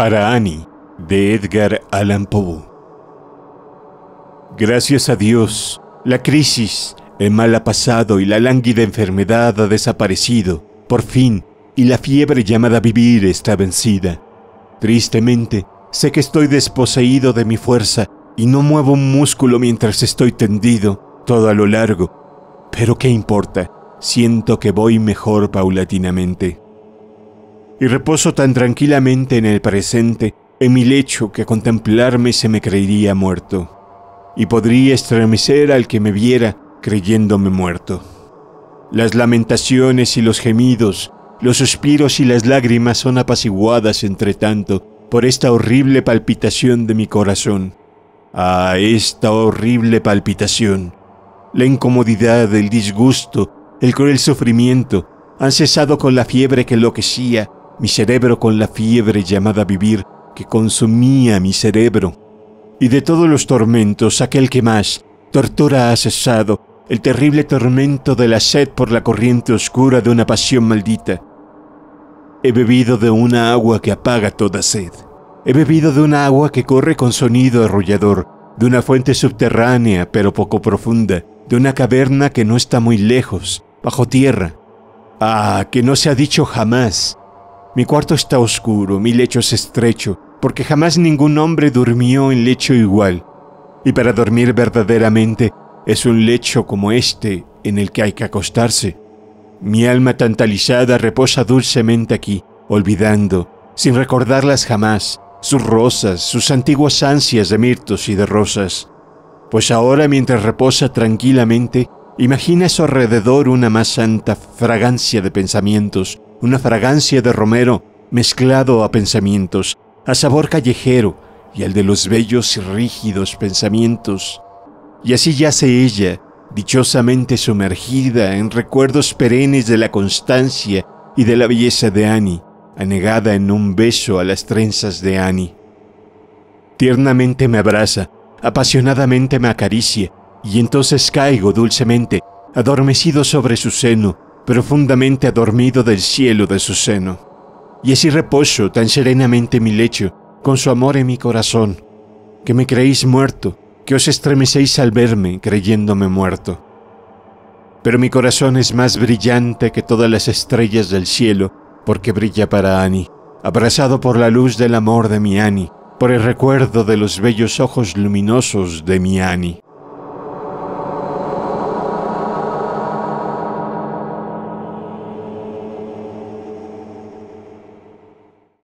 Para Annie, de Edgar Allan Poe. Gracias a Dios, la crisis, el mal ha pasado y la lánguida enfermedad ha desaparecido, por fin, y la fiebre llamada vivir está vencida. Tristemente, sé que estoy desposeído de mi fuerza y no muevo un músculo mientras estoy tendido, todo a lo largo. Pero ¿qué importa? Siento que voy mejor paulatinamente. Y reposo tan tranquilamente en el presente, en mi lecho, que a contemplarme se me creería muerto. Y podría estremecer al que me viera creyéndome muerto. Las lamentaciones y los gemidos, los suspiros y las lágrimas son apaciguadas entre tanto por esta horrible palpitación de mi corazón. Ah, esta horrible palpitación. La incomodidad, el disgusto, el cruel sufrimiento han cesado con la fiebre que enloquecía mi cerebro con la fiebre llamada vivir que consumía mi cerebro. Y de todos los tormentos, aquel que más tortura ha cesado, el terrible tormento de la sed por la corriente oscura de una pasión maldita. He bebido de una agua que apaga toda sed. He bebido de una agua que corre con sonido arrollador, de una fuente subterránea pero poco profunda, de una caverna que no está muy lejos, bajo tierra. Ah, que no se ha dicho jamás. Mi cuarto está oscuro, mi lecho es estrecho, porque jamás ningún hombre durmió en lecho igual. Y para dormir verdaderamente es un lecho como este en el que hay que acostarse. Mi alma tantalizada reposa dulcemente aquí, olvidando, sin recordarlas jamás, sus rosas, sus antiguas ansias de mirtos y de rosas. Pues ahora mientras reposa tranquilamente, imagina a su alrededor una más santa fragancia de pensamientos, una fragancia de romero mezclado a pensamientos, a sabor callejero y al de los bellos y rígidos pensamientos. Y así yace ella, dichosamente sumergida en recuerdos perennes de la constancia y de la belleza de Annie, anegada en un beso a las trenzas de Annie. Tiernamente me abraza, apasionadamente me acaricia, y entonces caigo dulcemente, adormecido sobre su seno, profundamente adormido del cielo de su seno. Y así reposo tan serenamente mi lecho, con su amor en mi corazón, que me creéis muerto, que os estremecéis al verme creyéndome muerto. Pero mi corazón es más brillante que todas las estrellas del cielo, porque brilla para Annie, abrazado por la luz del amor de mi Annie, por el recuerdo de los bellos ojos luminosos de mi Annie.